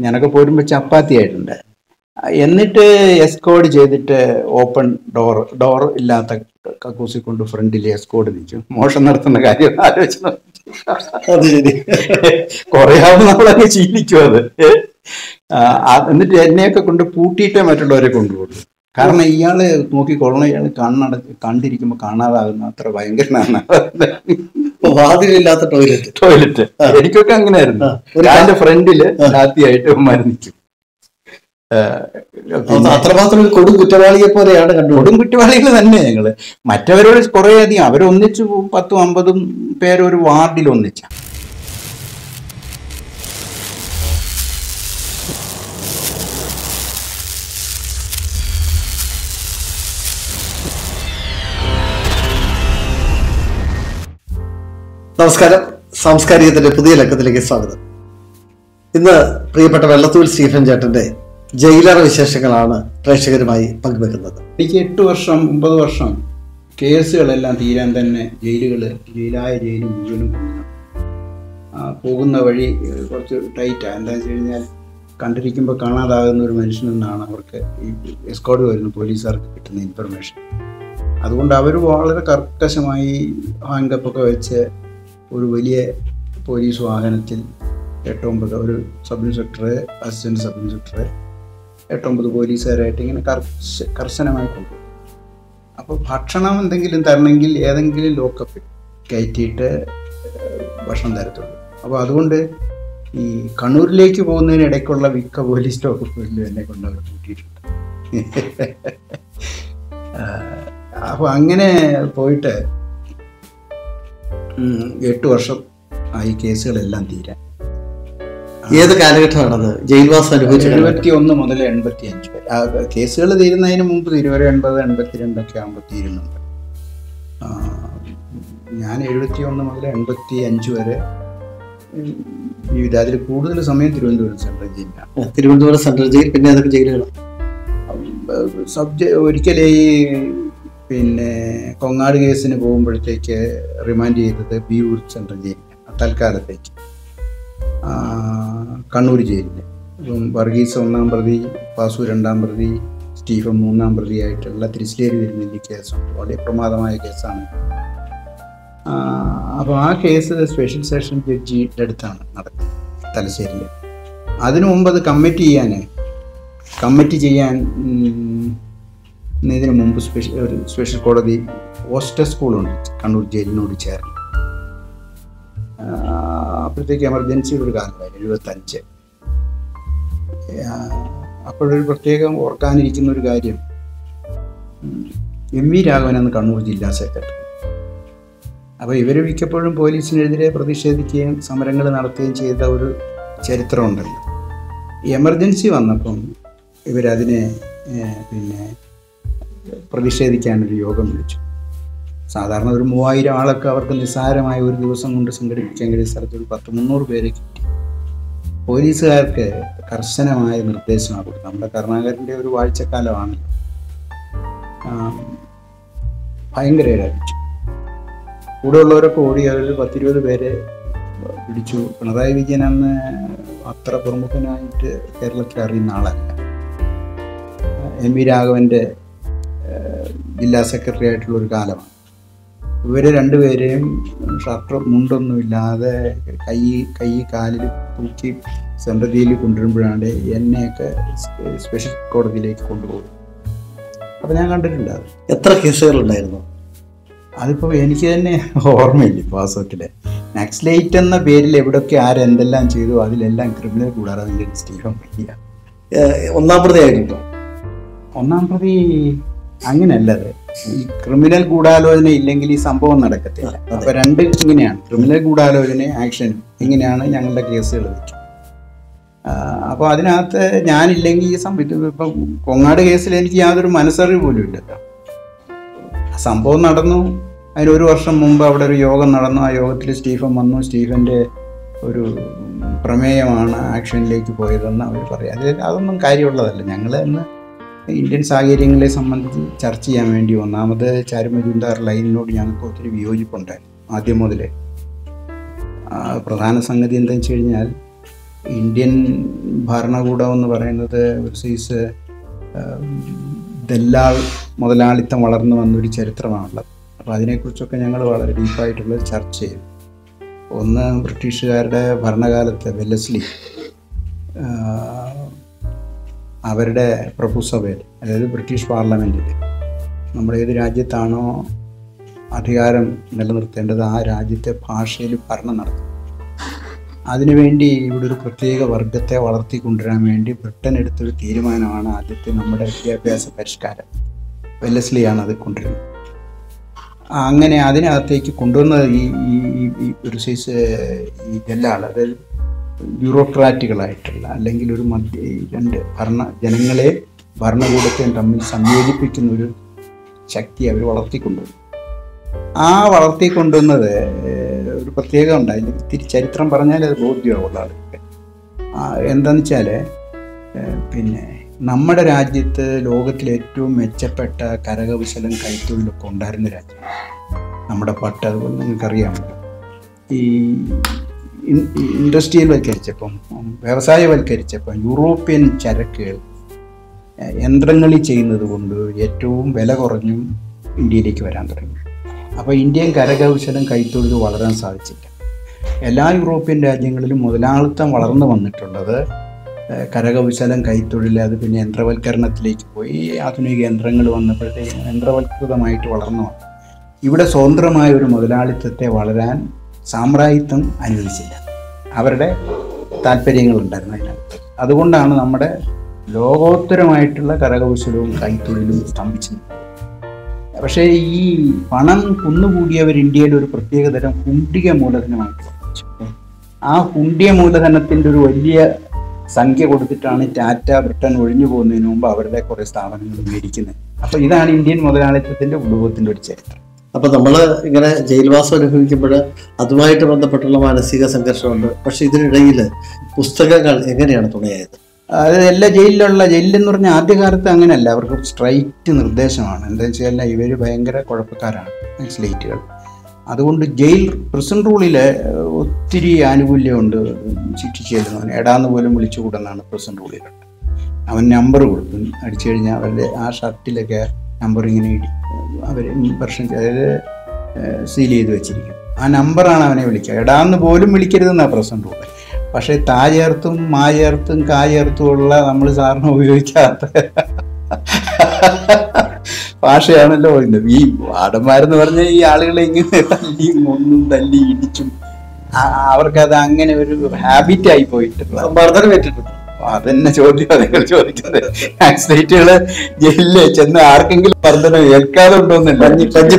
ഞാനൊക്കെ പോരുമ്പോൾ ചപ്പാത്തി ആയിട്ടുണ്ട് എന്നിട്ട് എസ്കോഡ് ചെയ്തിട്ട് ഓപ്പൺ ഡോർ ഡോർ ഇല്ലാത്ത കക്കൂസി കൊണ്ട് ഫ്രണ്ടിൽ എസ്കോഡ് നിൽക്കും. മോഷം നടത്തുന്ന കാര്യം ആലോചിച്ച് നോക്ക്. അത് ശരി. കുറെ ആവുമ്പോൾ അത്. എന്നിട്ട് എന്നെയൊക്കെ കൊണ്ട് പൂട്ടിയിട്ടേ മറ്റുള്ളവരെ കൊണ്ടുപോകും. കാരണം ഇയാൾ നോക്കിക്കൊള്ളണം ഇയാൾ കണ്ണട കണ്ടിരിക്കുമ്പോ കാണാതാകുന്ന അത്ര ഭയങ്കരനാണ്. വാതിലില്ലാത്ത ടോയ്ലറ്റ് ടോയ്ലറ്റ് എനിക്കൊക്കെ അങ്ങനെയായിരുന്നു. എന്റെ ഫ്രണ്ടിൽ ഹാത്തിയായിട്ട് മരണിച്ചു അത്രമാത്രം കൊടും കുറ്റവാളിയെ പോലെയാണ് കണ്ടു കൊടും കുറ്റവാളികൾ തന്നെ ഞങ്ങൾ. മറ്റവരോട് കുറെ അധികം അവരൊന്നിച്ച് പത്തും അമ്പതും പേരൊരു വാർഡിൽ ഒന്നിച്ച നമസ്കാരം. സാംസ്കാരികത്തിന്റെ പുതിയ ലക്കത്തിലേക്ക് സ്വാഗതം. ഇന്ന് പ്രിയപ്പെട്ട വെള്ളത്തൂൽ സ്റ്റീഫൻ ചേട്ടന്റെ ജയിലറ വിശേഷങ്ങളാണ് പ്രേക്ഷകരുമായി പങ്കുവെക്കുന്നത്. എനിക്ക് എട്ട് വർഷം ഒമ്പത് വർഷം കേസുകളെല്ലാം തീരാൻ തന്നെ ജയിലുകൾ ജയിലായ ജയിൽ മുഴുവനും പോകുന്നു പോകുന്ന വഴി കുറച്ച് ടൈറ്റാണ് എന്താണെന്ന് വെച്ച് കഴിഞ്ഞാൽ കണ്ടിരിക്കുമ്പോൾ കാണാതാകുന്ന ഒരു മനുഷ്യനെന്നാണ് അവർക്ക് ഈ എസ്കോഡ് വരുന്ന പോലീസുകാർക്ക് കിട്ടുന്ന ഇൻഫർമേഷൻ അതുകൊണ്ട് അവർ വളരെ കർക്കശമായി ഹാങ്കപ്പൊക്കെ വെച്ച് ഒരു വലിയ പോലീസ് വാഹനത്തിൽ എട്ടൊമ്പത് ഒരു sub inspector assistant sub inspector എട്ടൊമ്പത് പോലീസുകാരായിട്ട് ഇങ്ങനെ കർശ കർശനമായി കൊണ്ടുപോകും അപ്പോൾ ഭക്ഷണം എന്തെങ്കിലും തരണമെങ്കിൽ ഏതെങ്കിലും ലോക്കപ്പിൽ കയറ്റിയിട്ട് ഭക്ഷണം തരത്തുള്ളൂ. അപ്പോൾ അതുകൊണ്ട് ഈ കണ്ണൂരിലേക്ക് പോകുന്നതിന് ഇടയ്ക്കുള്ള മിക്ക പോലീസ് ലോക്കപ്പിലും എന്നെ കൊണ്ട് അവർ കൂട്ടിയിട്ടുണ്ട്. അപ്പോൾ അങ്ങനെ പോയിട്ട് എട്ട് വർഷം ആയി കേസുകളെല്ലാം തീരാൻ ഏത് കാലഘട്ടമാണത്? ജയിൽവാസം അനുഭവിച്ചത് എഴുപത്തി ഒന്ന് മുതൽ എൺപത്തി അഞ്ച് വരെ കേസുകൾ തീരുന്നതിന് മുമ്പ് തിരുവരെ എൺപത് എൺപത്തിരണ്ടൊക്കെ ആകുമ്പോൾ തീരുന്നുണ്ട് ഞാൻ എഴുപത്തി ഒന്ന് മുതൽ എൺപത്തി അഞ്ച് വരെ ജീവിതം അതിൽ കൂടുതൽ സമയം തിരുവനന്തപുരം സെൻട്രൽ ജയിലിലാണ്. തിരുവനന്തപുരം സെൻട്രൽ ജയിൽ പിന്നെ അതൊക്കെ ജയിലുകളാണ് സബ്ജ ഒരിക്കലേ ഈ പിന്നെ കൊങ്ങാട് കേസിന് പോകുമ്പോഴത്തേക്ക് റിമാൻഡ് ചെയ്തത് ബിയൂർ സെൻട്രൽ ജയിലിൽ തൽക്കാലത്തേക്ക്. കണ്ണൂർ ഇപ്പം വർഗീസ് ഒന്നാം പ്രതി പാസു രണ്ടാം പ്രതി സ്റ്റീഫൻ മൂന്നാം പ്രതിയായിട്ടുള്ള തിരിശ്ശേരി വരുന്നതിന്റെ കേസുണ്ട്. വളരെ പ്രമാദമായ കേസാണ്. അപ്പോൾ ആ കേസ് സ്പെഷ്യൽ സെഷൻ ജഡ്ജിയുടെ അടുത്താണ് നടക്കുന്നത് തലശ്ശേരിയിൽ അതിനു മുമ്പ് അത് കമ്മിറ്റ് ചെയ്യാൻ കമ്മിറ്റ് ചെയ്യാൻ ഇതിനു മുമ്പ് സ്പെഷ്യൽ ഒരു സ്പെഷ്യൽ കോടതി ഹോസ്റ്റൽ സ്കൂളുണ്ട്. കണ്ണൂർ ജയിലിനോട് ചേർന്ന്. അപ്പോഴത്തേക്ക് എമർജൻസിയുടെ ഒരു കാലമായിരുന്നു എഴുപത്തഞ്ച്. അപ്പോഴൊരു പ്രത്യേകം ഓർക്കാനിരിക്കുന്ന ഒരു കാര്യം. എം വി രാഘവൻ എന്ന് കണ്ണൂർ ജില്ലാ സെക്രട്ടറി. അപ്പോൾ ഇവർ മിക്കപ്പോഴും പോലീസിനെതിരെ പ്രതിഷേധിക്കുകയും സമരങ്ങൾ നടത്തുകയും ചെയ്ത ഒരു ചരിത്രമുണ്ടല്ലോ. എമർജൻസി വന്നപ്പം ഇവരതിനെ ഏഹ്, പിന്നെ പ്രതിഷേധിക്കാനൊരു യോഗം വിളിച്ചു. സാധാരണ ഒരു മൂവായിരം ആളൊക്കെ അവർക്ക് നിസ്സാരമായ ഒരു ദിവസം കൊണ്ട് കഴിയുന്ന സ്ഥലത്ത് ഒരു പത്ത് മുന്നൂറ് പേരെ കിട്ടി. പോലീസുകാർക്ക് കർശനമായ നിർദ്ദേശമാണ് കൊടുത്തത്. നമ്മുടെ കരുണാകരന്റെ ഒരു വാഴ്ചക്കാലമാണ് ഭയങ്കര അടിച്ചു കൂടെ ഉള്ളവരൊക്കെ ഓടി അവർ പത്തിരുപത് പേരെ പിടിച്ചു. പിണറായി വിജയൻ അന്ന് അത്ര പ്രമുഖനായിട്ട് കേരളത്തിൽ അറിയുന്ന ആളല്ല. എം വി രാഘവന്റെ ജില്ലാ സെക്രട്ടറി ആയിട്ടുള്ള ഒരു കാലമാണ്. ഇവർ രണ്ടുപേരെയും ഷർട്ട് മുണ്ടൊന്നുമില്ലാതെ കൈ കൈ കാലിൽ തൂക്കി സെൻട്രതിയിൽ കൊണ്ടുവരുമ്പോഴാണ്ട് കൊണ്ടുവരുമ്പോഴാണ് എന്നെയൊക്കെ സ്പെഷ്യൽ കോടതിയിലേക്ക് കൊണ്ടുപോകും അപ്പം ഞാൻ കണ്ടിട്ടുണ്ട് അത്. എത്ര കേസുകളുണ്ടായിരുന്നു അതിപ്പോൾ എനിക്ക് തന്നെ ഓർമ്മയില്ല വാസ്തവത്തിൽ. നക്സലൈറ്റ് എന്ന പേരിൽ എവിടെയൊക്കെ ആരെന്തെല്ലാം ചെയ്തു അതിലെല്ലാം ക്രിമിനൽ കൂടാതെ അതിന്റെ സ്റ്റീഫൻ ഒന്നാം പ്രതി ആയിട്ടുണ്ടോ ഒന്നാം പ്രതി അങ്ങനെയല്ല അത് ഈ ക്രിമിനൽ ഗൂഢാലോചന ഇല്ലെങ്കിൽ ഈ സംഭവം നടക്കത്തില്ല. അതെ. അപ്പൊ രണ്ട് ഇങ്ങനെയാണ്. ക്രിമിനൽ ഗൂഢാലോചന ആക്ഷൻ ഇങ്ങനെയാണ് ഞങ്ങളുടെ കേസുകൾ വെക്കുക അപ്പോൾ അതിനകത്ത് ഞാനില്ലെങ്കിൽ ഈ സംഭവം ഇപ്പം കൊങ്ങാട് കേസിൽ എനിക്ക് യാതൊരു മനസ്സറിവ് പോലും ഇല്ലല്ലോ. ആ സംഭവം നടന്നു. അതിനൊരു ഒരു വർഷം മുമ്പ് അവിടെ ഒരു യോഗം നടന്നു. ആ യോഗത്തിൽ സ്റ്റീഫൻ വന്നു. സ്റ്റീഫന്റെ ഒരു പ്രമേയമാണ് ആക്ഷനിലേക്ക് പോയതെന്ന് അവർ പറയും. അതിൽ അതൊന്നും കാര്യമുള്ളതല്ല. ഞങ്ങൾ ഇന്ന് ഇന്ത്യൻ സാഹചര്യങ്ങളെ സംബന്ധിച്ച് ചർച്ച ചെയ്യാൻ വേണ്ടി ഒന്നാമത് ചാരുമജുണ്ടാർ ലൈനിനോട് ഞങ്ങൾക്ക് ഒത്തിരി വിയോജിപ്പുണ്ടായിരുന്നു ആദ്യം മുതലേ. പ്രധാന സംഗതി എന്താണെന്ന് വെച്ച് കഴിഞ്ഞാൽ ഇന്ത്യൻ ഭരണകൂടം എന്ന് പറയുന്നത് ഒരു സൈസ് ദല്ലാൾ മുതലാളിത്തം വളർന്നു വന്നൊരു ചരിത്രമാണുള്ളത്. അപ്പോൾ അതിനെക്കുറിച്ചൊക്കെ ഞങ്ങൾ വളരെ ഡീപ്പായിട്ടുള്ള ചർച്ച ചെയ്തു ഒന്ന് ബ്രിട്ടീഷുകാരുടെ ഭരണകാലത്ത് വെല്ലസ്ലി അവരുടെ പ്രഭുസഭയിൽ അതായത് ബ്രിട്ടീഷ് പാർലമെന്റിൽ. നമ്മുടെ ഏത് രാജ്യത്താണോ അധികാരം നിലനിർത്തേണ്ടത് ആ രാജ്യത്തെ ഭാഷയിൽ ഭരണം നടത്തും. അതിനുവേണ്ടി ഇവിടെ ഒരു പ്രത്യേക വർഗത്തെ വളർത്തിക്കൊണ്ടുവരാൻ വേണ്ടി ബ്രിട്ടൻ എടുത്തൊരു തീരുമാനമാണ് ആദ്യത്തെ നമ്മുടെ വിദ്യാഭ്യാസ പരിഷ്കാരം. വെല്ലസ്ലിയാണ് അത് കൊണ്ടുവരുന്നത്. അങ്ങനെ അതിനകത്തേക്ക് കൊണ്ടുവന്ന ഈ- ഈ ഒരു സൈസ് ഈ ജെല്ലാണ്. അതായത് ബ്യൂറോക്രാറ്റുകളായിട്ടുള്ള അല്ലെങ്കിൽ ഒരു മധ്യ രണ്ട് ഭരണ ജനങ്ങളെ ഭരണകൂടത്തെയും തമ്മിൽ സംയോജിപ്പിക്കുന്ന ഒരു ശക്തി അവർ വളർത്തിക്കൊണ്ടുവന്നു ആ വളർത്തിക്കൊണ്ടുവന്നത് ഒരു പ്രത്യേകത ഉണ്ടായില്ല ഇത്തിരി ചരിത്രം പറഞ്ഞാൽ അത് ബോധ്യമാവുള്ള ആളുകൾക്ക്. എന്താണെന്ന് വെച്ചാൽ പിന്നെ നമ്മുടെ രാജ്യത്ത് ലോകത്തിലെ ഏറ്റവും മെച്ചപ്പെട്ട കരകൗശലം കൈത്തൊഴിലൊക്കെ ഉണ്ടായിരുന്ന രാജ്യം നമ്മുടെ പട്ട് അതുപോലെ നിങ്ങൾക്കറിയാമല്ലോ. ഈ ഇൻ- വൽക്കരിച്ചപ്പം വ്യവസായവൽക്കരിച്ചപ്പം യൂറോപ്യൻ ചരക്കുകൾ യന്ത്രങ്ങളിൽ ചെയ്യുന്നത് കൊണ്ട് ഏറ്റവും വില കുറഞ്ഞും ഇന്ത്യയിലേക്ക് വരാൻ തുടങ്ങി. അപ്പോൾ ഇന്ത്യൻ കരകൗശലം കൈത്തൊഴിൽ വളരാൻ സാധിച്ചില്ല. എല്ലാ യൂറോപ്യൻ രാജ്യങ്ങളിലും മുതലാളിത്തം വളർന്നു വന്നിട്ടുള്ളത് കരകൗശലം കൈത്തൊഴിൽ അത് പിന്നെ യന്ത്രവൽക്കരണത്തിലേക്ക് പോയി ആധുനിക യന്ത്രങ്ങൾ വന്നപ്പോഴത്തേക്കും യന്ത്രവൽകൃതമായിട്ട് വളർന്നു വന്നു. ഇവിടെ സ്വതന്ത്രമായ ഒരു മുതലാളിത്തത്തെ വളരാൻ സാമ്രാജ്യത്വം അനുവദിച്ചില്ല അവരുടെ താല്പര്യങ്ങളുണ്ടായിരുന്നു അതിനകത്ത്. അതുകൊണ്ടാണ് നമ്മുടെ ലോകോത്തരമായിട്ടുള്ള കരകൗശലവും കൈത്തൊഴിലും സ്തംഭിച്ചു പക്ഷേ ഈ പണം കുന്നുകൂടിയവർ ഇന്ത്യയിൽ ഒരു പ്രത്യേകതരം ഹുണ്ടിക മൂലധനമായിട്ട് ആ ഹുണ്ടിയ മൂലധനത്തിന്റെ ഒരു വലിയ സംഖ്യ കൊടുത്തിട്ടാണ് ടാറ്റ ബ്രിട്ടൻ ഒഴിഞ്ഞു പോകുന്നതിന് മുമ്പ് അവരുടെ കുറേ സ്ഥാപനങ്ങൾ മേടിക്കുന്നത്. അപ്പോൾ ഇതാണ് ഇന്ത്യൻ മുതലാളിത്തത്തിന്റെ ഉത്ഭവത്തിന്റെ ഒരു ചരിത്രം. അപ്പൊ നമ്മൾ ഇങ്ങനെ ജയിൽവാസം അനുഭവിക്കുമ്പോൾ അതുമായിട്ട് ബന്ധപ്പെട്ടുള്ള മാനസിക സംഘർഷമുണ്ട്. പക്ഷെ ഇതിനിടയിൽ പുസ്തകങ്ങൾ എങ്ങനെയാണ് തുണയായത്? അതായത് എല്ലാ ജയിലിലുള്ള ജയിലിലെന്ന് പറഞ്ഞാൽ ആദ്യകാലത്ത് അങ്ങനെയല്ല. അവർക്ക് സ്ട്രൈറ്റ് നിർദ്ദേശമാണ്. എന്താ വെച്ചാൽ ഇവർ ഭയങ്കര കുഴപ്പക്കാരാണ്. സ്ലേറ്റുകൾ അതുകൊണ്ട് ജയിൽ പ്രിസൺ റൂളിൽ ഒത്തിരി ആനുകൂല്യമുണ്ട് ശിക്ഷിച്ചു ചെല്ലുന്നവന് എടാന്ന് പോലും വിളിച്ചു കൂടുന്നതാണ് പ്രിസൺ റൂളിലുണ്ട് അവൻ നമ്പർ കൊടുക്കും. അടിച്ചു കഴിഞ്ഞാൽ അവരുടെ ആ ഷർട്ടിലൊക്കെ നമ്പർ ഇങ്ങനെ ഇടി. അവർ പെർഷൻ അതായത് സീൽ ചെയ്ത് വെച്ചിരിക്കും. ആ നമ്പറാണ് അവനെ വിളിക്കുക. എടാന്ന് പോലും വിളിക്കരുതെന്നാണ് പ്രശ്നം റൂൾ പക്ഷേ താ ചേർത്തും മാ ചേർത്തും കാ നമ്മൾ സാറിന് ഉപയോഗിക്കാത്ത ഭാഷയാണല്ലോ പറയുന്നത് ഈ വാടന്മാരെന്ന് പറഞ്ഞാൽ ഈ ആളുകളെ ഇങ്ങനെ തല്ലിയും ഒന്നും തല്ലി ഇടിച്ചും. അവർക്കത് അങ്ങനെ ഒരു ഹാബിറ്റ് ആയി പോയിട്ടുള്ള മർദ്ദനം ഏറ്റിട്ടുണ്ട് അതന്നെ ചോദ്യം നിങ്ങൾ ചോദിക്കുന്നത് ആക്സിഡന്റുകൾ ജയിലിൽ ചെന്ന് ആർക്കെങ്കിലും വർദ്ധന ഏൽക്കാതെ ഉണ്ടോന്നില്ല പഞ്ഞി പഞ്ഞി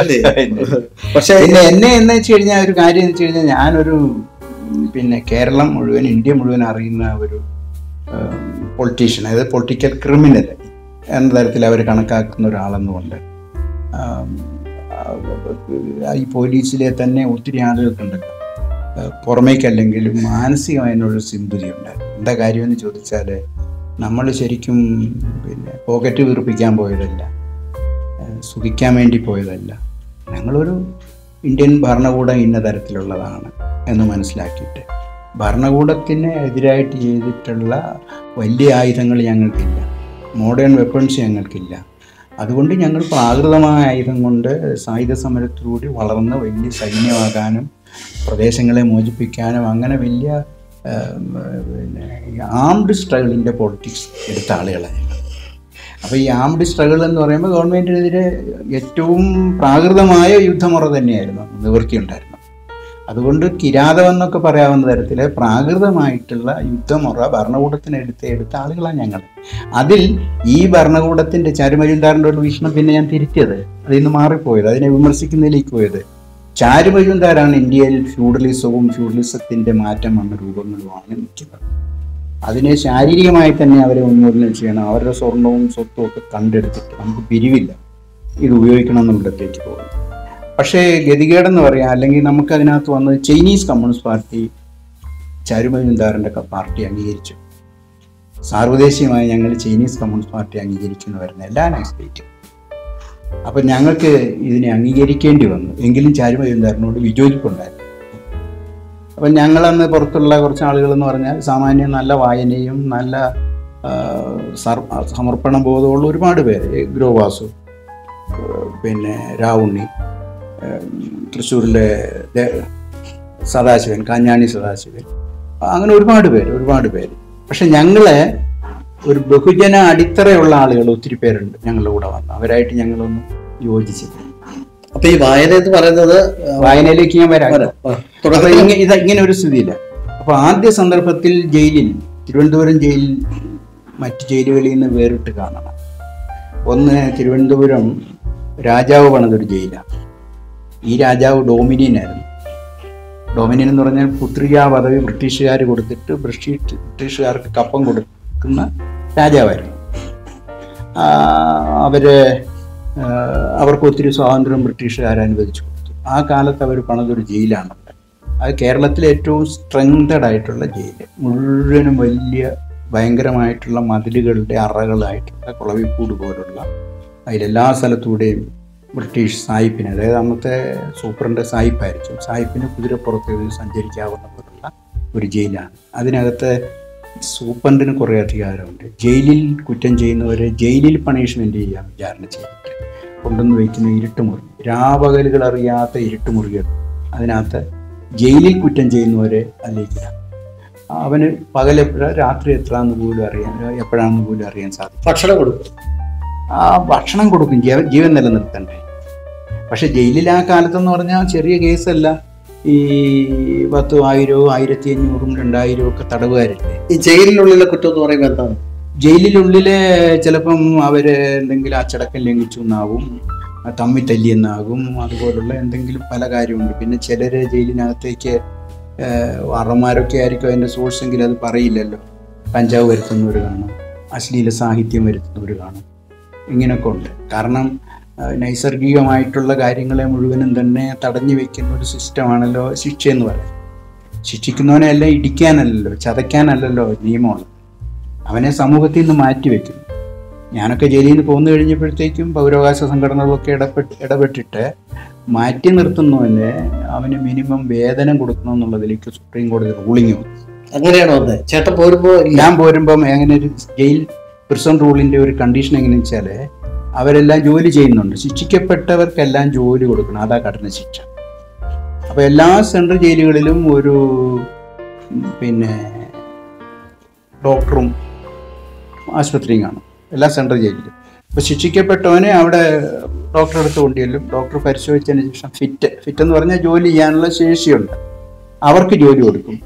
അല്ലേ? പക്ഷെ പിന്നെ എന്നെ എന്ന് വെച്ച് കഴിഞ്ഞാൽ ഒരു കാര്യം എന്ന് വെച്ച് കഴിഞ്ഞാൽ ഞാനൊരു പിന്നെ കേരളം മുഴുവൻ ഇന്ത്യ മുഴുവൻ അറിയുന്ന ഒരു പൊളിറ്റീഷ്യൻ അതായത് പൊളിറ്റിക്കൽ ക്രിമിനൽ എന്ന തരത്തിൽ അവർ കണക്കാക്കുന്ന ഒരാളെന്നുകൊണ്ട് ഈ പോലീസിലെ തന്നെ ഒത്തിരി ആളുകൾക്കുണ്ടല്ലോ പുറമേക്കല്ലെങ്കിലും മാനസികമായതിനൊരു സിമ്പതി ഉണ്ടായിരുന്നു. എന്താ കാര്യമെന്ന് ചോദിച്ചാൽ നമ്മൾ ശരിക്കും പിന്നെ പോക്കറ്റ് വീർപ്പിക്കാൻ പോയതല്ല. സുഖിക്കാൻ വേണ്ടി പോയതല്ല. ഞങ്ങളൊരു ഇന്ത്യൻ ഭരണകൂടം ഇന്ന തരത്തിലുള്ളതാണ് എന്ന് മനസ്സിലാക്കിയിട്ട് ഭരണകൂടത്തിന് എതിരായിട്ട് ചെയ്തിട്ടുള്ള വലിയ ആയുധങ്ങൾ ഞങ്ങൾക്കില്ല. മോഡേൺ വെപ്പൺസ് ഞങ്ങൾക്കില്ല. അതുകൊണ്ട് ഞങ്ങൾ പ്രാകൃതമായ ആയുധം കൊണ്ട് സായുധ സമരത്തിലൂടെ വളർന്ന് വലിയ സൈന്യമാകാനും പ്രദേശങ്ങളെ മോചിപ്പിക്കാനും അങ്ങനെ വലിയ പിന്നെ ആംഡ് സ്ട്രഗിളിന്റെ പൊളിറ്റിക്സ് എടുത്ത ആളുകളാണ് ഞങ്ങൾ. അപ്പോൾ ഈ ആംഡ് സ്ട്രഗിൾ എന്ന് പറയുമ്പോൾ ഗവൺമെന്റിനെതിരെ ഏറ്റവും പ്രാകൃതമായ യുദ്ധമുറ തന്നെയായിരുന്നു നിവൃത്തിയുണ്ടായിരുന്നു അതുകൊണ്ട് കിരാതമെന്നൊക്കെ പറയാവുന്ന തരത്തിൽ പ്രാകൃതമായിട്ടുള്ള യുദ്ധമുറ ഭരണകൂടത്തിന് എടുത്ത് ആളുകളാണ് ഞങ്ങൾ. അതിൽ ഈ ഭരണകൂടത്തിന്റെ ചാരുമരുന്താറിന്റെ ഒരു വീക്ഷണം പിന്നെ ഞാൻ തിരിച്ചത് അതിൽ നിന്ന് മാറിപ്പോയത് അതിനെ വിമർശിക്കുന്നതിലേക്ക് പോയത്. ചാരുമരുന്താരാണ് ഇന്ത്യയിൽ ഫ്യൂഡലിസവും ഫ്യൂഡലിസത്തിന്റെ മാറ്റം വന്ന രൂപങ്ങളുമാണ് നിൽക്കുന്നത് അതിനെ ശാരീരികമായി തന്നെ അവരെ ഉന്മൂലനം ചെയ്യണം. അവരുടെ സ്വർണവും സ്വത്തും ഒക്കെ കണ്ടെടുത്തിട്ട് നമുക്ക് പിരിവില്ല. ഇത് ഉപയോഗിക്കണം എന്നുള്ളത്തേക്ക് പോകുന്നു. പക്ഷേ ഗതികേടെന്ന് പറയാം അല്ലെങ്കിൽ നമുക്കതിനകത്ത് വന്നത് ചൈനീസ് കമ്മ്യൂണിസ്റ്റ് പാർട്ടി ചാരുമജുന്ദാറിന്റെ പാർട്ടി അംഗീകരിച്ചു. സാർവദേശീയമായി ഞങ്ങൾ ചൈനീസ് കമ്മ്യൂണിസ്റ്റ് പാർട്ടി അംഗീകരിക്കുന്നു വരുന്ന എല്ലാ സ്റ്റേറ്റും അപ്പം ഞങ്ങൾക്ക് ഇതിനെ അംഗീകരിക്കേണ്ടി വന്നു. എങ്കിലും ചാരുമജുന്ദാറിനോട് വിയോജിപ്പുണ്ടായിരുന്നു. അപ്പം ഞങ്ങളന്ന് പുറത്തുള്ള കുറച്ച് ആളുകൾ എന്ന് പറഞ്ഞാൽ സാമാന്യം നല്ല വായനയും നല്ല സമർപ്പണ ബോധമുള്ള ഒരുപാട് പേര്. ഗ്രോവാസു പിന്നെ രാവുണ്ണി തൃശ്ശൂരിലെ സദാശിവൻ കാഞ്ഞാണി സദാശിവൻ. അങ്ങനെ ഒരുപാട് പേര് ഒരുപാട് പേര്. പക്ഷെ ഞങ്ങളെ ഒരു ബഹുജന അടിത്തറയുള്ള ആളുകൾ ഒത്തിരി പേരുണ്ട് ഞങ്ങളുടെ കൂടെ വന്ന്. അവരായിട്ട് ഞങ്ങളൊന്ന് യോജിച്ചില്ല അപ്പൊ ഈ വായന എന്ന് പറയുന്നത് വായനയിലേക്ക് ഞാൻ വരാം. ഇത് ഇങ്ങനെ ഒരു സ്ഥിതിയില്ല. അപ്പൊ ആദ്യ സന്ദർഭത്തിൽ ജയിലിൽ തിരുവനന്തപുരം ജയിലിൽ മറ്റു ജയിലുകളിൽ നിന്ന് വേറിട്ട് കാണണം. ഒന്ന് തിരുവനന്തപുരം രാജാവ് പണിതൊരു ജയിലാണ്. ഈ രാജാവ് ഡോമിനിയനായിരുന്നു. ഡോമിനിയൻ എന്ന് പറഞ്ഞാൽ പുത്രികാ പദവി ബ്രിട്ടീഷുകാർ കൊടുത്തിട്ട് ബ്രിട്ടീഷ് ബ്രിട്ടീഷുകാർക്ക് കപ്പം കൊടുക്കുന്ന രാജാവായിരുന്നു. അവർ അവർക്ക് ഒത്തിരി സ്വാതന്ത്ര്യം ബ്രിട്ടീഷുകാർ അനുവദിച്ചു കൊടുത്തു. ആ കാലത്ത് അവർ പണിതൊരു ജയിലാണ്. അത് കേരളത്തിലെ ഏറ്റവും സ്ട്രെങ്തഡ് ആയിട്ടുള്ള ജയിൽ. മുഴുവനും വലിയ ഭയങ്കരമായിട്ടുള്ള മതിലുകളുടെ അറകളായിട്ടുള്ള കുളവിക്കൂട് പോലുള്ള അതിലെല്ലാ സ്ഥലത്തൂടെയും ബ്രിട്ടീഷ് സായിപ്പിന് അതായത് അന്നത്തെ സൂപ്രണ്ട് സായിപ്പായിരിക്കും. സായിപ്പിന് കുതിരപ്പുറത്ത് സഞ്ചരിക്കാവുന്ന പോലുള്ള ഒരു ജയിലാണ്. അതിനകത്ത് സൂപ്രണ്ടിന് കുറേ അധികാരമുണ്ട്. ജയിലിൽ കുറ്റം ചെയ്യുന്നവരെ ജയിലിൽ പണിഷ്മെന്റ് ചെയ്യാൻ വിചാരണ ചെയ്തിട്ട് കൊണ്ടുവന്ന് വയ്ക്കുന്ന ഇരുട്ടുമുറി. രാപകലുകൾ അറിയാത്ത ഇരുട്ടുമുറികൾ. അതിനകത്ത് ജയിലിൽ കുറ്റം ചെയ്യുന്നവരെ അതിലേക്ക് അവന് പകൽ രാത്രി എത്രയാണെന്ന് പോലും അറിയാൻ എപ്പോഴാണെന്ന് പോലും അറിയാൻ സാധിക്കും ഭക്ഷണം കൊടുക്കും. ആ ഭക്ഷണം കൊടുക്കും. ജീവൻ ജീവൻ നിലനിർത്തണ്ടേ. പക്ഷെ ജയിലിൽ ആ കാലത്തെന്ന് പറഞ്ഞാൽ ചെറിയ കേസല്ല ഈ പത്തും ആയിരവും ആയിരത്തി അഞ്ഞൂറും രണ്ടായിരവും ഒക്കെ തടവുകാരില്ലേ? ഈ ജയിലിനുള്ളിലെ കുറ്റം എന്ന് പറയുമ്പോൾ എന്താണ്? ജയിലിനുള്ളിലെ ചിലപ്പം അവർ എന്തെങ്കിലും അച്ചടക്കം ലംഘിച്ചു എന്നാവും തമ്മി തല്ലിയെന്നാകും അതുപോലുള്ള എന്തെങ്കിലും പല കാര്യമുണ്ട്. പിന്നെ ചിലര് ജയിലിനകത്തേക്ക് വറന്മാരൊക്കെ ആയിരിക്കും അതിന്റെ സോഴ്സ് എങ്കിൽ അത് പറയില്ലല്ലോ. കഞ്ചാവ് വരുത്തുന്നവർ കാണും അശ്ലീല സാഹിത്യം വരുത്തുന്നവർ കാണും. ഇങ്ങനെയൊക്കെ ഉണ്ട്. കാരണം നൈസർഗികമായിട്ടുള്ള കാര്യങ്ങളെ മുഴുവനും തന്നെ തടഞ്ഞു വെക്കുന്ന ഒരു സിസ്റ്റമാണല്ലോ ശിക്ഷ എന്ന് പറയുന്നത്. ശിക്ഷിക്കുന്നവനെ അല്ല ഇടിക്കാനല്ലല്ലോ ചതയ്ക്കാനല്ലല്ലോ നിയമമുള്ളത് അവനെ സമൂഹത്തിൽ നിന്ന് മാറ്റിവെക്കുന്നു ഞാനൊക്കെ ജയിലിൽ നിന്ന് പോന്നു കഴിഞ്ഞപ്പോഴത്തേക്കും പൗരാവകാശ സംഘടനകളൊക്കെ ഇടപെട്ട് ഇടപെട്ടിട്ട് മാറ്റി നിർത്തുന്നവനെ അവന് മിനിമം വേതനം കൊടുക്കണം എന്നുള്ളതിലേക്ക് സുപ്രീം കോടതി റൂളിംഗ് വന്നു അങ്ങനെയാണോ ചേട്ടൻ പോരുമ്പോൾ ഞാൻ പോരുമ്പം എങ്ങനെ ഒരു ജയിൽ പ്രിസൺ റൂളിന്റെ ഒരു കണ്ടീഷൻ എങ്ങനെയാണെന്ന് വെച്ചാൽ അവരെല്ലാം ജോലി ചെയ്യുന്നുണ്ട്. ശിക്ഷിക്കപ്പെട്ടവർക്കെല്ലാം ജോലി കൊടുക്കണം. അതാ കഠിന ശിക്ഷ. അപ്പോൾ എല്ലാ സെൻട്രൽ ജയിലുകളിലും ഒരു പിന്നെ ഡോക്ടറും ആശുപത്രിയും കാണും. എല്ലാ സെൻട്രൽ ജയിലിലും. അപ്പൊ ശിക്ഷിക്കപ്പെട്ടവനെ അവിടെ ഡോക്ടറെ അടുത്ത് കൊണ്ടുചെല്ലും. ഡോക്ടർ പരിശോധിച്ചതിന് ശേഷം ഫിറ്റ്. ഫിറ്റ് എന്ന് പറഞ്ഞാൽ ജോലി ചെയ്യാനുള്ള ശേഷിയുണ്ട്. അവർക്ക് ജോലി കൊടുക്കും.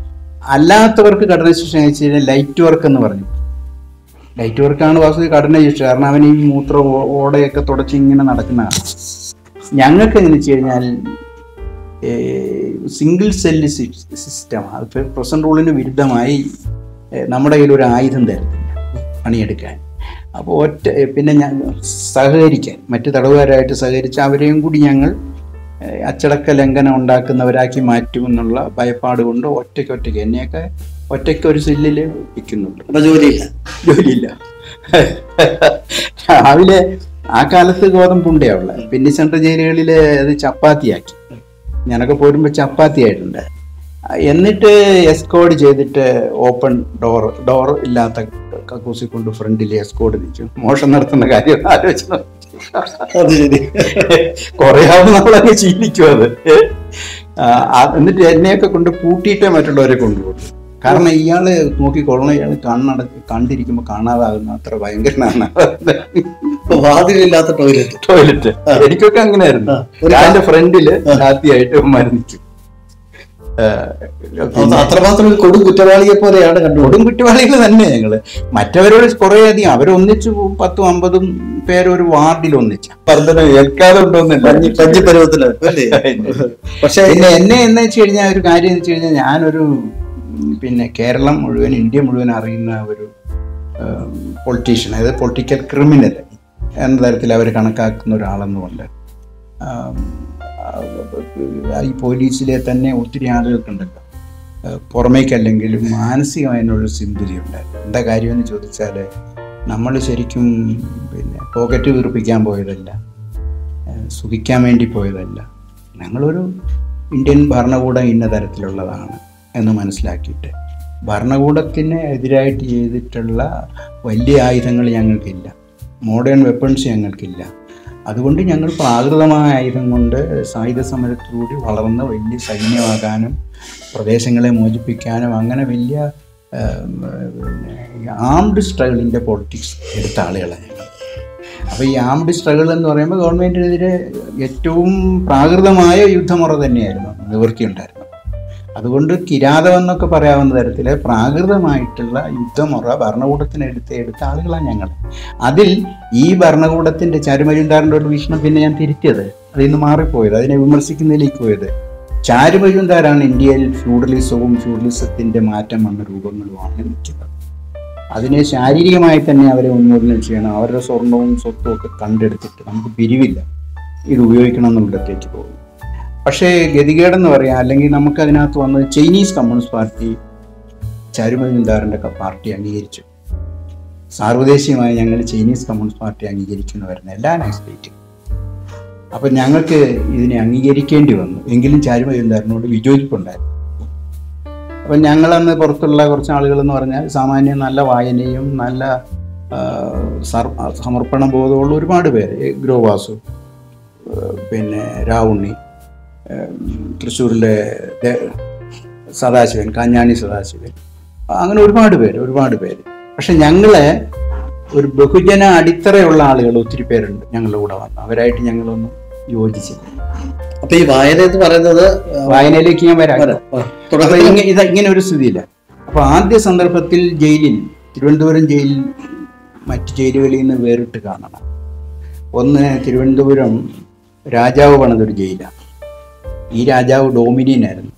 അല്ലാത്തവർക്ക് കഠിന ശിക്ഷ അയച്ചു കഴിഞ്ഞാൽ ലൈറ്റ് വർക്ക് എന്ന് പറഞ്ഞു. ലൈറ്റ് വർക്കാണ് വാസു കഠിന ശിക്ഷ കാരണം അവൻ ഈ മൂത്ര ഓടയൊക്കെ തുടച്ച് ഇങ്ങനെ നടക്കുന്നതാണ് ഞങ്ങൾക്ക് എങ്ങനെ വെച്ച് കഴിഞ്ഞാൽ സിംഗിൾ സെല്ല് സിസ്റ്റം അത് പ്രസന്റ് റൂളിന് വിരുദ്ധമായി നമ്മുടെ കയ്യിൽ ഒരു ആയുധം തരുന്നില്ല പണിയെടുക്കാൻ. അപ്പോൾ ഒറ്റ പിന്നെ ഞാൻ സഹകരിക്കാൻ. മറ്റ് തടവുകാരായിട്ട് സഹകരിച്ച് അവരെയും കൂടി ഞങ്ങൾ അച്ചടക്ക ലംഘനം ഉണ്ടാക്കുന്നവരാക്കി മാറ്റുമെന്നുള്ള ഭയപ്പാട് കൊണ്ട് ഒറ്റയ്ക്ക് ഒറ്റയ്ക്ക് എന്നെയൊക്കെ ഒറ്റയ്ക്ക് ഒരു സെല്ലിൽ വയ്ക്കുന്നുണ്ട് അപ്പൊ ജോലിയില്ല. ജോലിയില്ല. രാവിലെ ആ കാലത്ത് ഗോതമ്പുണ്ടേ ഉള്ളത് പിന്നെ സെൻട്രൽ ജയിലുകളിൽ അത് ചപ്പാത്തിയാക്കി. ഞാനൊക്കെ പോരുമ്പോൾ ചപ്പാത്തി ആയിട്ടുണ്ട്. എന്നിട്ട് എസ്കോഡ് ചെയ്തിട്ട് ഓപ്പൺ ഡോർ ഡോർ ഇല്ലാത്ത കക്കൂസി കൊണ്ട് ഫ്രണ്ടിൽ എസ്കോഡ് നിൽക്കും. മോഷം നടത്തുന്ന കാര്യം ആലോചിച്ചത് അത് ശരി കുറെ ആവുമ്പോൾ നമ്മളങ്ങ് ശീലിക്കും അത് എന്നിട്ട് എന്നെയൊക്കെ കൊണ്ട് പൂട്ടിയിട്ടേ മറ്റുള്ളവരെ കൊണ്ടുപോകും. കാരണം ഇയാൾ നോക്കിക്കൊള്ളണം ഇയാൾ കണ്ണട കണ്ടിരിക്കുമ്പോ കാണാതാകുന്ന അത്ര ഭയങ്കരനാണ്. വാതിലില്ലാത്ത ടോയ്ലറ്റ് ടോയ്ലറ്റ് എനിക്കൊക്കെ അങ്ങനെയായിരുന്നു. എന്റെ ഫ്രണ്ടിൽ ആദ്യമായിട്ട് മരുന്നിച്ചു അത്രമാത്രം കൊടും കുറ്റവാളിയെ പോലെയാണ് കണ്ടു. കൊടും കുറ്റവാളികൾ തന്നെ ഞങ്ങൾ. മറ്റവരോട് കുറെ അധികം അവരൊന്നിച്ച് പത്തും അമ്പതും പേരൊരു വാർഡിൽ ഒന്നിച്ച. പക്ഷെ പിന്നെ എന്നെ എന്ന് വെച്ച് കഴിഞ്ഞാൽ ഒരു കാര്യം എന്ന് വെച്ച് കഴിഞ്ഞാൽ ഞാനൊരു പിന്നെ കേരളം മുഴുവൻ ഇന്ത്യ മുഴുവൻ അറിയുന്ന ഒരു പൊളിറ്റീഷ്യൻ അതായത് പൊളിറ്റിക്കൽ ക്രിമിനൽ എന്ന തരത്തിൽ അവർ കണക്കാക്കുന്ന ആ, ഈ പോലീസിലെ തന്നെ ഒത്തിരി ആളുകൾക്കുണ്ടല്ലോ പുറമേക്കല്ലെങ്കിലും മാനസികമായതിനൊരു സിമ്പതിയുണ്ട് എന്താ കാര്യമെന്ന് ചോദിച്ചാൽ നമ്മൾ ശരിക്കും പിന്നെ പോക്കറ്റ് വീർപ്പിക്കാൻ പോയതല്ല സുഖിക്കാൻ വേണ്ടി പോയതല്ല. ഞങ്ങളൊരു ഇന്ത്യൻ ഭരണകൂടം ഇന്ന തരത്തിലുള്ളതാണ്. എന്ന് മനസ്സിലാക്കിയിട്ട്. ഭരണകൂടത്തിന് എതിരായിട്ട് ചെയ്തിട്ടുള്ള വലിയ ആയുധങ്ങൾ ഞങ്ങൾക്കില്ല. മോഡേൺ വെപ്പൺസ് ഞങ്ങൾക്കില്ല. അതുകൊണ്ട് ഞങ്ങൾ പ്രാകൃതമായ ആയുധം കൊണ്ട് സായുധ സമരത്തിലൂടെ വളർന്ന വലിയ സൈന്യമാകാനും പ്രദേശങ്ങളെ മോചിപ്പിക്കാനും അങ്ങനെ വലിയ ആംഡ് സ്ട്രഗിളിന്റെ പൊളിറ്റിക്സ് എടുത്ത ആളുകളാണ് ഞങ്ങൾ. അപ്പോൾ ഈ ആംഡ് സ്ട്രഗിൾ എന്ന് പറയുമ്പോൾ ഗവൺമെന്റിനെതിരെ ഏറ്റവും പ്രാകൃതമായ യുദ്ധമുറ തന്നെയായിരുന്നു. നിവൃത്തിയുണ്ടായിരുന്നു അതുകൊണ്ട് കിരാതം എന്നൊക്കെ പറയാവുന്ന തരത്തിൽ പ്രാകൃതമായിട്ടുള്ള യുദ്ധമുറ ഭരണകൂടത്തിനെടുത്ത് എടുത്ത ആളുകളാണ് ഞങ്ങൾ അതിൽ ഈ ഭരണകൂടത്തിന്റെ ചാരുമരുന്താറിന്റെ ഒരു വീക്ഷണം പിന്നെ ഞാൻ തിരുത്തിയത്. അതിൽ നിന്ന് മാറിപ്പോയത് അതിനെ വിമർശിക്കുന്നതിലേക്ക് പോയത്. ചാരുമരുന്താരാണ് ഇന്ത്യയിൽ ഫ്യൂഡലിസവും ഫ്യൂഡലിസത്തിന്റെ മാറ്റം വന്ന രൂപങ്ങളുമാണ് നിൽക്കുന്നത് അതിനെ ശാരീരികമായി തന്നെ അവരെ ഉന്മൂലനം ചെയ്യണം. അവരുടെ സ്വർണവും സ്വത്തും ഒക്കെ കണ്ടെടുത്തിട്ട് നമുക്ക് പിരിവില്ല. ഇത് ഉപയോഗിക്കണം എന്നുള്ളത്തേക്ക് പോകും പക്ഷേ ഗതികേടെന്ന് പറയാം. അല്ലെങ്കിൽ നമുക്ക് അതിനകത്ത് വന്നത് ചൈനീസ് കമ്മ്യൂണിസ്റ്റ് പാർട്ടി ചാരുമജുന്ദാറിന്റെ പാർട്ടി അംഗീകരിച്ചു. സാർവദേശീയമായി ഞങ്ങൾ ചൈനീസ് കമ്മ്യൂണിസ്റ്റ് പാർട്ടി അംഗീകരിക്കുന്നു വരുന്ന എല്ലാ സ്റ്റേറ്റും അപ്പം ഞങ്ങൾക്ക് ഇതിനെ അംഗീകരിക്കേണ്ടി വന്നു. എങ്കിലും ചാരുമജുന്ദാറിനോട് വിയോജിപ്പുണ്ടായിരുന്നു അപ്പം ഞങ്ങളന്ന് പുറത്തുള്ള കുറച്ച് ആളുകൾ എന്ന് പറഞ്ഞാൽ സാമാന്യം നല്ല വായനയും നല്ല സമർപ്പണ ബോധമുള്ള ഒരുപാട് പേര്. ഗ്രോവാസു പിന്നെ രാവുണ്ണി തൃശ്ശൂരിലെ സദാശിവൻ കാഞ്ഞാണി സദാശിവൻ. അങ്ങനെ ഒരുപാട് പേര് ഒരുപാട് പേര്. പക്ഷെ ഞങ്ങളെ ഒരു ബഹുജന അടിത്തറയുള്ള ആളുകൾ ഒത്തിരി പേരുണ്ട് ഞങ്ങളുടെ കൂടെ വന്നു. അവരായിട്ട് ഞങ്ങളൊന്നും യോജിച്ചില്ല. അപ്പൊ ഈ വായന എന്ന് പറയുന്നത് വായനയിലേക്ക് ഞാൻ വരാം. ഇത് ഇങ്ങനെ ഒരു സ്ഥിതിയില്ല. അപ്പൊ ആദ്യ സന്ദർഭത്തിൽ ജയിലിൽ തിരുവനന്തപുരം ജയിലിൽ മറ്റ് ജയിലുകളിൽ നിന്ന് വേറിട്ട് കാണണം. ഒന്ന് തിരുവനന്തപുരം രാജാവ് പണിതൊരു ജയിലാണ്. ഈ രാജാവ് ഡോമിനിയൻ ആയിരുന്നു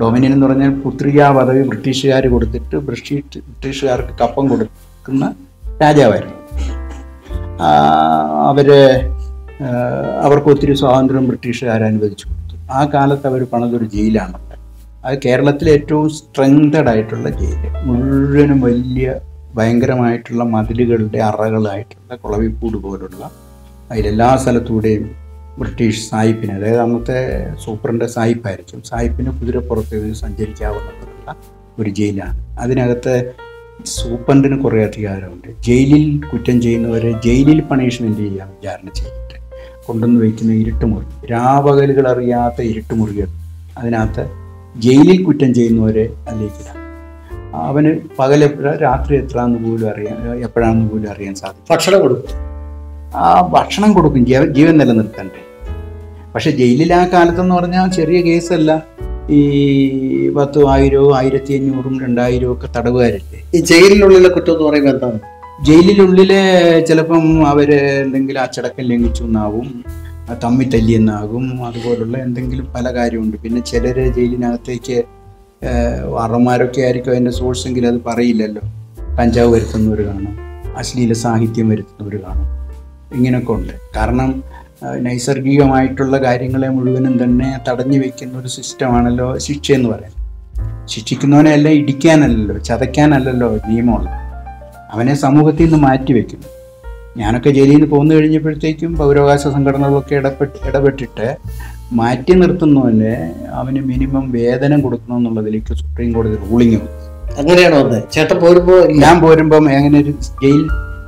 ഡോമിനിയൻ എന്ന് പറഞ്ഞാൽ പുത്രികാ പദവി ബ്രിട്ടീഷുകാർ കൊടുത്തിട്ട് ബ്രിട്ടീഷ് ബ്രിട്ടീഷുകാർക്ക് കപ്പം കൊടുക്കുന്ന രാജാവായിരുന്നു. അവർ അവർക്ക് ഒത്തിരി സ്വാതന്ത്ര്യം ബ്രിട്ടീഷുകാർ അനുവദിച്ചു കൊടുത്തു. ആ കാലത്ത് അവർ പണിതൊരു ജയിലാണ്. അത് കേരളത്തിലെ ഏറ്റവും സ്ട്രെങ്തഡ് ആയിട്ടുള്ള ജയിൽ. മുഴുവനും വലിയ ഭയങ്കരമായിട്ടുള്ള മതിലുകളുടെ അറകളായിട്ടുള്ള കുളവിപ്പൂട് പോലുള്ള അതിലെല്ലാ സ്ഥലത്തൂടെയും ബ്രിട്ടീഷ് സായിപ്പിന് അതായത് അന്നത്തെ സൂപ്രണ്ട് സായിപ്പായിരിക്കും. സായിപ്പിന് കുതിരപ്പുറത്ത് സഞ്ചരിക്കാവുന്നതിനുള്ള ഒരു ജയിലാണ്. അതിനകത്ത് സൂപ്രണ്ടിന് കുറേ അധികാരമുണ്ട്. ജയിലിൽ കുറ്റം ചെയ്യുന്നവരെ ജയിലിൽ പണിഷ്മെന്റ് ചെയ്യാൻ വിചാരണ ചെയ്തിട്ട് കൊണ്ടുവന്ന് വയ്ക്കുന്ന ഇരുട്ടുമുറി. രാപകലുകൾ അറിയാത്ത ഇരുട്ടുമുറികൾ അതിനകത്ത് ജയിലിൽ കുറ്റം ചെയ്യുന്നവരെ അതിലേക്കിടാം അവന് പകലെപ്പോഴാണ് രാത്രി എത്രയാണെന്ന് പോലും അറിയാൻ എപ്പോഴാണെന്ന് പോലും അറിയാൻ സാധിക്കും. ഭക്ഷണം കൊടുക്കും. ആ ഭക്ഷണം കൊടുക്കും ജീവൻ ജീവൻ നിലനിർത്തണ്ടേ പക്ഷെ ജയിലിൽ ആ കാലത്തെന്ന് പറഞ്ഞാൽ ചെറിയ കേസല്ല. ഈ പത്ത് ആയിരവും ആയിരത്തി അഞ്ഞൂറും രണ്ടായിരവും ഒക്കെ തടവുകാരല്ലേ? ഈ ജയിലിനുള്ളിലെ കുറ്റം എന്ന് പറയുമ്പോൾ എന്താണ്? ജയിലിനുള്ളിലെ ചിലപ്പം അവർ എന്തെങ്കിലും അച്ചടക്കം ലംഘിച്ചു എന്നാവും തമ്മി തല്ലിയെന്നാകും അതുപോലുള്ള എന്തെങ്കിലും പല കാര്യമുണ്ട്. പിന്നെ ചിലര് ജയിലിനകത്തേക്ക് വാറന്മാരൊക്കെ ആയിരിക്കും അതിന്റെ സോഴ്സ് എങ്കിൽ അത് പറയില്ലല്ലോ. കഞ്ചാവ് വരുത്തുന്നവർ കാണും അശ്ലീല സാഹിത്യം വരുത്തുന്നവർ കാണും. ഇങ്ങനെയൊക്കെ ഉണ്ട്. കാരണം നൈസർഗികമായിട്ടുള്ള കാര്യങ്ങളെ മുഴുവനും തന്നെ തടഞ്ഞു വെക്കുന്ന ഒരു സിസ്റ്റമാണല്ലോ ശിക്ഷ എന്ന് പറയുന്നത്. ശിക്ഷിക്കുന്നവനെ എല്ലാം ഇടിക്കാനല്ലല്ലോ ചതയ്ക്കാനല്ലല്ലോ നിയമമുള്ളത് അവനെ സമൂഹത്തിൽ നിന്ന് മാറ്റി വെക്കുന്നു. ഞാനൊക്കെ ജയിലിൽ നിന്ന് പോന്നു കഴിഞ്ഞപ്പോഴത്തേക്കും പൗരാവകാശ സംഘടനകളൊക്കെ ഇടപെട്ട് ഇടപെട്ടിട്ട് മാറ്റി നിർത്തുന്നവനെ അവന് മിനിമം വേതനം കൊടുക്കണം എന്നുള്ളതിലേക്ക് സുപ്രീം കോടതി റൂളിംഗ് അങ്ങനെയാണോ ചേട്ടൻ പോരുമ്പോ. ഞാൻ പോരുമ്പോ അങ്ങനെ ഒരു ജയിൽ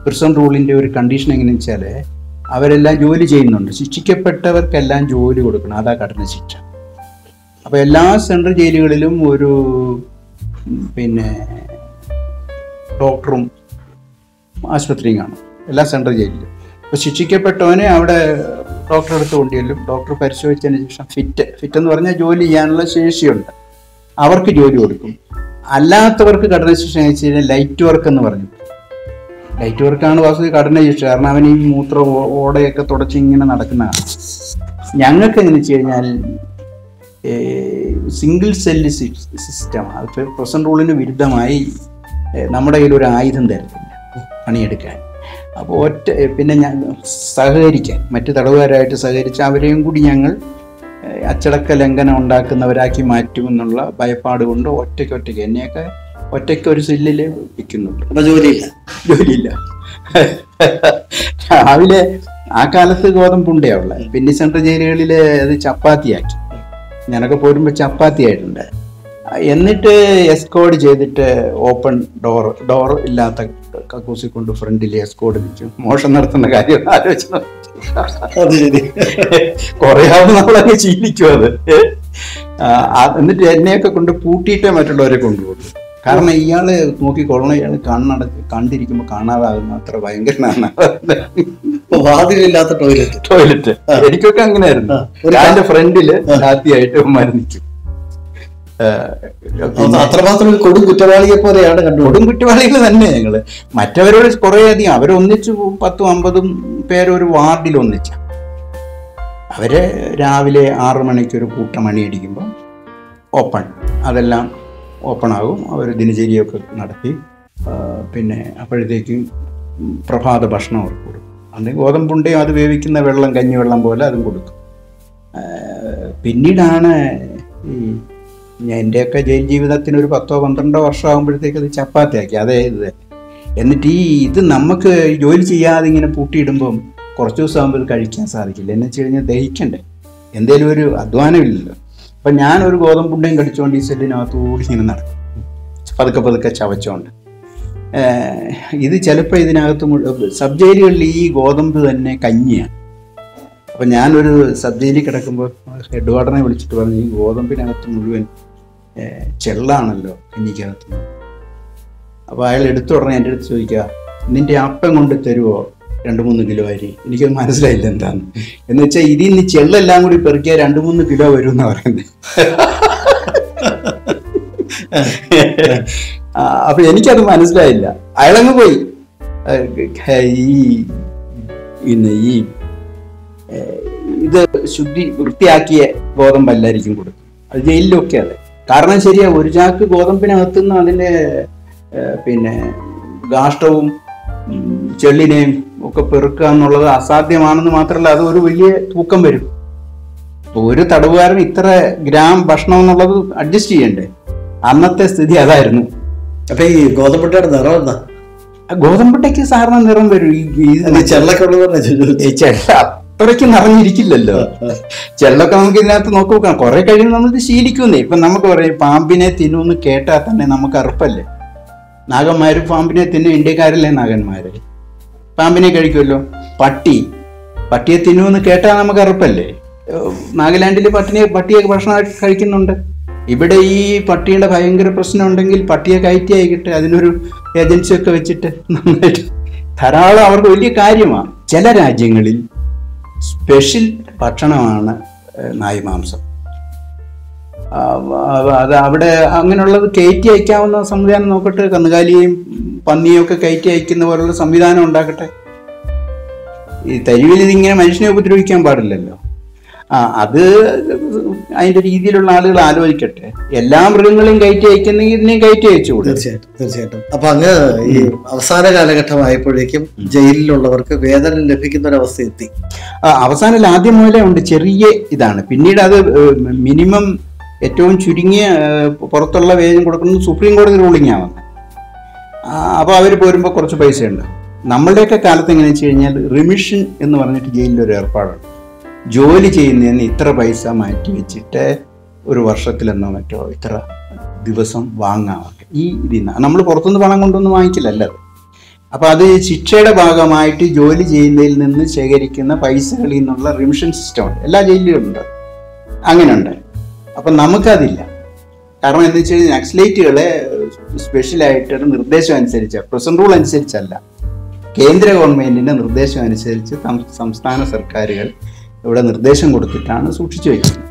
പ്രിസൺ റൂളിന്റെ ഒരു കണ്ടീഷൻ എങ്ങനെയെന്ന് വെച്ചാൽ അവരെല്ലാം ജോലി ചെയ്യുന്നുണ്ട്. ശിക്ഷിക്കപ്പെട്ടവർക്കെല്ലാം ജോലി കൊടുക്കണം. അതാ കഠിന ശിക്ഷ. അപ്പോൾ എല്ലാ സെൻട്രൽ ജയിലുകളിലും ഒരു പിന്നെ ഡോക്ടറും ആശുപത്രിയും കാണും. എല്ലാ സെൻട്രൽ ജയിലിലും. അപ്പോൾ ശിക്ഷിക്കപ്പെട്ടവനെ അവിടെ ഡോക്ടറെ അടുത്ത് കൊണ്ടുചെല്ലും. ഡോക്ടർ പരിശോധിച്ചതിന് ശേഷം ഫിറ്റ് ഫിറ്റ് എന്ന് പറഞ്ഞാൽ ജോലി ചെയ്യാനുള്ള ശേഷിയുണ്ട്. അവർക്ക് ജോലി കൊടുക്കും. അല്ലാത്തവർക്ക് കഠിന ശിക്ഷ എന്ന് വെച്ച് കഴിഞ്ഞാൽ ലൈറ്റ് വർക്ക് എന്ന് പറഞ്ഞു. ലൈറ്റ് വർക്കാണ് വാസു കഠിന ചെയ്യുന്നത് കാരണം അവൻ ഈ മൂത്ര ഓടയൊക്കെ തുടച്ച് ഇങ്ങനെ നടക്കുന്നതാണ് ഞങ്ങൾക്ക് എങ്ങനെ വെച്ച് കഴിഞ്ഞാൽ സിംഗിൾ സെല്ല് സിസ്റ്റം അത് പ്രസന്റ് റൂളിന് വിരുദ്ധമായി നമ്മുടെ കയ്യിൽ ഒരു ആയുധം തരത്തില്ല പണിയെടുക്കാൻ. അപ്പോൾ ഒറ്റ പിന്നെ ഞാൻ സഹകരിക്കാൻ മറ്റ് തടവുകാരായിട്ട് സഹകരിച്ച് അവരെയും കൂടി ഞങ്ങൾ അച്ചടക്ക ലംഘനം ഉണ്ടാക്കുന്നവരാക്കി മാറ്റുമെന്നുള്ള ഭയപ്പാട് കൊണ്ട് ഒറ്റയ്ക്ക് ഒറ്റയ്ക്ക് എന്നെയൊക്കെ ഒറ്റയ്ക്ക് ഒരു സെല്ലിൽ വിൽക്കുന്നുണ്ട് അപ്പൊ ജോലിയില്ല. ജോലിയില്ല. രാവിലെ ആ കാലത്ത് ഗോതമ്പുണ്ടയാ ഉള്ളത് പിന്നെ സെൻട്രൽ ജയിലുകളിൽ അത് ചപ്പാത്തിയാക്കി. ഞാനൊക്കെ പോരുമ്പോൾ ചപ്പാത്തി ആയിട്ടുണ്ട് എന്നിട്ട് എസ്കോഡ് ചെയ്തിട്ട് ഓപ്പൺ ഡോർ ഡോർ ഇല്ലാത്ത കക്കൂസി കൊണ്ട് ഫ്രണ്ടിൽ എസ്കോഡ് വെച്ചു. മോഷം നടത്തുന്ന കാര്യം ആലോചിച്ചു കുറെ ആവുമ്പോൾ നമ്മളങ്ങ് ശീലിക്കും അത്. എന്നിട്ട് എന്നെയൊക്കെ കൊണ്ട് പൂട്ടിയിട്ടേ മറ്റുള്ളവരെ കൊണ്ടുപോകും. കാരണം ഇയാൾ നോക്കിക്കൊള്ളണം ഇയാൾ കണ്ണടച്ച് കണ്ടിരിക്കുമ്പോ കാണാതാകുന്ന അത്ര ഭയങ്കരനാണ് വാതിലില്ലാത്ത ടോയ്ലറ്റ് ടോയ്ലറ്റ് എനിക്കൊക്കെ അങ്ങനെയായിരുന്നു. അതിന്റെ ഫ്രണ്ടിൽ ഹാപ്പിയായിട്ട് മരണിച്ചു അത്രമാത്രം കൊടും കുറ്റവാളിയെ പോലെയാണ് കണ്ടു കൊടും കുറ്റവാളികൾ തന്നെ ഞങ്ങൾ. മറ്റവരോട് കുറെ അധികം അവരൊന്നിച്ച് പത്തും അമ്പതും പേരൊരു വാർഡിൽ ഒന്നിച്ച. അവർ രാവിലെ ആറു മണിക്ക് ഒരു കൂട്ടമണി അടിക്കുമ്പോൾ ഓപ്പൺ. അതെല്ലാം ഓപ്പൺ ആകും അവർ ദിനചര്യയൊക്കെ നടത്തി പിന്നെ അപ്പോഴത്തേക്കും പ്രഭാത ഭക്ഷണം അവർക്ക് കൊടുക്കും. അന്ന് ഗോതമ്പുണ്ടയും അത് വേവിക്കുന്ന വെള്ളം കഞ്ഞിവെള്ളം പോലെ അതും കൊടുക്കും. പിന്നീടാണ് ഈ എന്റെയൊക്കെ ജയിൽ ജീവിതത്തിന് ഒരു പത്തോ പന്ത്രണ്ടോ വർഷം ആകുമ്പോഴത്തേക്ക് അത് ചപ്പാത്തിയാക്കി. അതേ ഇത് എന്നിട്ട് ഈ ഇത് നമുക്ക് ജോലി ചെയ്യാതെ ഇങ്ങനെ പൂട്ടിയിടുമ്പം കുറച്ച് ദിവസം ആകുമ്പോൾ ഇത് കഴിക്കാൻ സാധിക്കില്ല. എന്ന് വെച്ച് കഴിഞ്ഞാൽ ദഹിക്കണ്ടേ? എന്തേലും ഒരു അധ്വാനമില്ലല്ലോ അപ്പം ഞാനൊരു ഗോതമ്പുണ്ടയും കടിച്ചുകൊണ്ട് ഈ സെല്ലിനകത്തൂടി ഇങ്ങനെ നടക്കും. പതുക്കെ പതുക്കെ ചവച്ചോണ്ട്. ഇത് ചിലപ്പോൾ ഇതിനകത്ത് സബ് ജയിലുകളിൽ ഈ ഗോതമ്പ് തന്നെ കഞ്ഞിയാണ്. അപ്പം ഞാനൊരു സബ് ജയിലിൽ കിടക്കുമ്പോൾ ഹെഡ് വാർഡനെ വിളിച്ചിട്ട് പറഞ്ഞു ഈ ഗോതമ്പിനകത്ത് മുഴുവൻ ചെള്ളാണല്ലോ കഞ്ഞിക്കകത്ത്. അപ്പോൾ അയാൾ എടുത്തു ഉടനെ എന്റെ അടുത്ത് ചോദിക്കുക നിന്റെ അപ്പം കൊണ്ട് തരുമോ രണ്ട് മൂന്ന് കിലോ അരി. എനിക്കത് മനസ്സിലായില്ല എന്താന്ന്. എന്ന് വെച്ചാൽ ഇതിൽ നിന്ന് ചെള്ളെല്ലാം കൂടി പെറുക്കിയാൽ രണ്ട് മൂന്ന് കിലോ വരും എന്നാ പറയുന്നത് അപ്പൊ എനിക്കത് മനസ്സിലായില്ല. അയാളങ്ങ് പോയി. ഈ പിന്നെ ഈ ഇത് ശുദ്ധി വൃത്തിയാക്കിയ ഗോതമ്പല്ലായിരിക്കും കൊടുക്കും. അത് ജയിലിലൊക്കെ അതെ. കാരണം ശരിയാ ഒരു ചാക്ക് ഗോതമ്പിനകത്തുനിന്ന് അതിന്റെ പിന്നെ ഗാഷ്ടവും ചെള്ളിനെയും ഒക്കെ പെറുക്കുക എന്നുള്ളത് അസാധ്യമാണെന്ന് മാത്രമല്ല അത് ഒരു വലിയ തൂക്കം വരും. ഒരു തടവുകാരൻ ഇത്ര ഗ്രാം ഭക്ഷണം എന്നുള്ളത് അഡ്ജസ്റ്റ് ചെയ്യണ്ടേ? അന്നത്തെ സ്ഥിതി അതായിരുന്നു. അപ്പൊ ഈ ഗോതമ്പട്ടയുടെ നിറം എന്താ? ഗോതമ്പട്ടയ്ക്ക് സാറിന് നിറം വരും. ചെള്ള അത്രയ്ക്ക് നിറഞ്ഞിരിക്കില്ലല്ലോ. ചെള്ളൊക്കെ നമുക്ക് ഇതിനകത്ത് നോക്കി നോക്കാം. കുറെ കഴിയുമ്പോൾ നമ്മൾ ഇത് ശീലിക്കുന്നേ ഇപ്പൊ നമുക്ക് പറയും പാമ്പിനെ തിന്നുമെന്ന് കേട്ടാൽ തന്നെ നമുക്ക് അറുപ്പല്ലേ? നാഗന്മാര് പാമ്പിനെ തിന്നും ഇന്ത്യക്കാരല്ലേ നാഗന്മാര്? പാമ്പിനെ കഴിക്കുമല്ലോ? പട്ടി. പട്ടിയെ തിന്നുമെന്ന് കേട്ടാൽ നമുക്ക് അറുപ്പല്ലേ? നാഗാലാൻഡിൽ പട്ടിനെ പട്ടിയെ ഭക്ഷണം കഴിക്കുന്നുണ്ട്. ഇവിടെ ഈ പട്ടിയുടെ ഭയങ്കര പ്രശ്നം ഉണ്ടെങ്കിൽ പട്ടിയെ കയറ്റി അയക്കട്ടെ അതിനൊരു ഏജൻസി ഒക്കെ വെച്ചിട്ട് നന്നായിട്ട്. ധാരാളം അവർക്ക് വലിയ കാര്യമാണ് ചില രാജ്യങ്ങളിൽ സ്പെഷ്യൽ ഭക്ഷണമാണ് നായി മാംസം. അത് അവിടെ അങ്ങനെയുള്ളത് കയറ്റി അയക്കാവുന്ന സംവിധാനം നോക്കട്ടെ. കന്നുകാലിയെയും പന്നിയും ഒക്കെ കയറ്റി അയക്കുന്ന പോലുള്ള സംവിധാനം ഉണ്ടാക്കട്ടെ? ഈ തരുവിൽ ഇതിങ്ങനെ മനുഷ്യനെ ഉപദ്രവിക്കാൻ പാടില്ലല്ലോ. ആ അത് അതിന്റെ രീതിയിലുള്ള ആളുകൾ ആലോചിക്കട്ടെ. എല്ലാ മൃഗങ്ങളെയും കയറ്റി അയക്കുന്നെങ്കിൽ ഇതിനെയും കയറ്റി അയച്ചു തീർച്ചയായിട്ടും തീർച്ചയായിട്ടും. അപ്പൊ അങ്ങ് ഈ അവസാന കാലഘട്ടമായപ്പോഴേക്കും ജയിലിലുള്ളവർക്ക് വേതനം ലഭിക്കുന്ന ഒരു അവസ്ഥ എത്തി അവസാനം ആദ്യം മുതലേ ഉണ്ട് ചെറിയ ഇതാണ്. പിന്നീട് അത് മിനിമം ഏറ്റവും ചുരുങ്ങിയ പുറത്തുള്ള വേതനം കൊടുക്കുന്നത് സുപ്രീം കോടതി റൂളിംഗ് ആണ് അപ്പോൾ അവർ പോരുമ്പോൾ കുറച്ച് പൈസയുണ്ട്. നമ്മളുടെയൊക്കെ കാലത്ത് എങ്ങനെ വെച്ച് കഴിഞ്ഞാൽ റിമിഷൻ എന്ന് പറഞ്ഞിട്ട് ജയിലിൽ ഒരു ഏർപ്പാടുണ്ട് ജോലി ചെയ്യുന്നതിന് ഇത്ര പൈസ മാറ്റി വെച്ചിട്ട് ഒരു വർഷത്തിലെന്നോ മറ്റോ ഇത്ര ദിവസം വാങ്ങാമൊക്കെ. ഈ ഇതിൽ നമ്മൾ പുറത്തുനിന്ന് പണം കൊണ്ടൊന്നും വാങ്ങിക്കില്ലല്ലോ അത്. അപ്പോൾ അത് ശിക്ഷയുടെ ഭാഗമായിട്ട് ജോലി ചെയ്യുന്നതിൽ നിന്ന് ശേഖരിക്കുന്ന പൈസകളിൽ നിന്നുള്ള റിമിഷൻ സിസ്റ്റം ഉണ്ട്. എല്ലാ ജയിലിലും ഉണ്ട്. അങ്ങനെയുണ്ട്. അപ്പം നമുക്കതില്ല. കാരണം എന്താ വെച്ച് കഴിഞ്ഞാൽ നക്സലൈറ്റുകളെ സ്പെഷ്യലായിട്ട് നിർദ്ദേശം അനുസരിച്ച് പ്രസന്റ് റൂൾ അനുസരിച്ചല്ല. കേന്ദ്ര ഗവൺമെന്റിന്റെ നിർദ്ദേശം അനുസരിച്ച് സംസ്ഥാന സർക്കാരുകൾ ഇവിടെ നിർദ്ദേശം കൊടുത്തിട്ടാണ് സൂക്ഷിച്ചു വയ്ക്കുന്നത്.